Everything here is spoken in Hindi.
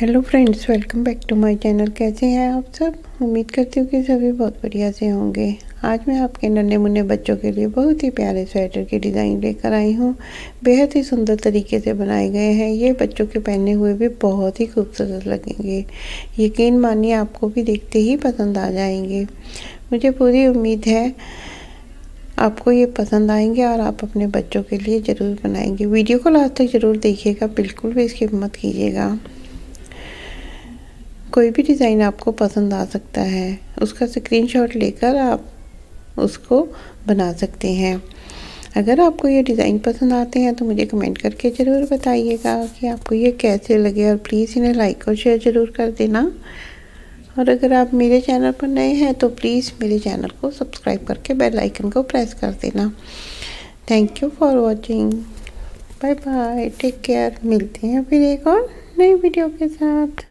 Hello friends welcome back to my channel कैसे हैं आप सब? उम्मीद करती हूँ कि सभी बहुत बढ़िया से होंगे। आज मैं आपके नन्हे मुन्ने बच्चों के लिए बहुत ही प्यारे स्वेटर के डिज़ाइन लेकर आई हूँ। बेहद ही सुंदर तरीके से बनाए गए हैं। ये बच्चों के पहने हुए भी बहुत ही खूबसूरत लगेंगे। यकीन मानिए आपको भी देखते ही पसंद आ जाएँगे। मुझे पूरी उम्मीद है आपको ये पसंद आएँगे और आप अपने बच्चों के लिए ज़रूर बनाएँगे। वीडियो को लास्ट तक ज़रूर देखिएगा। बिल्कुल भी इसकी हिम्मत कीजिएगा। कोई भी डिज़ाइन आपको पसंद आ सकता है, उसका स्क्रीनशॉट लेकर आप उसको बना सकते हैं। अगर आपको ये डिज़ाइन पसंद आते हैं तो मुझे कमेंट करके ज़रूर बताइएगा कि आपको ये कैसे लगे और प्लीज़ इन्हें लाइक और शेयर ज़रूर कर देना। और अगर आप मेरे चैनल पर नए हैं तो प्लीज़ मेरे चैनल को सब्सक्राइब करके बेल आइकन को प्रेस कर देना। Thank you for watching bye bye take care मिलते हैं फिर एक और नई वीडियो के साथ।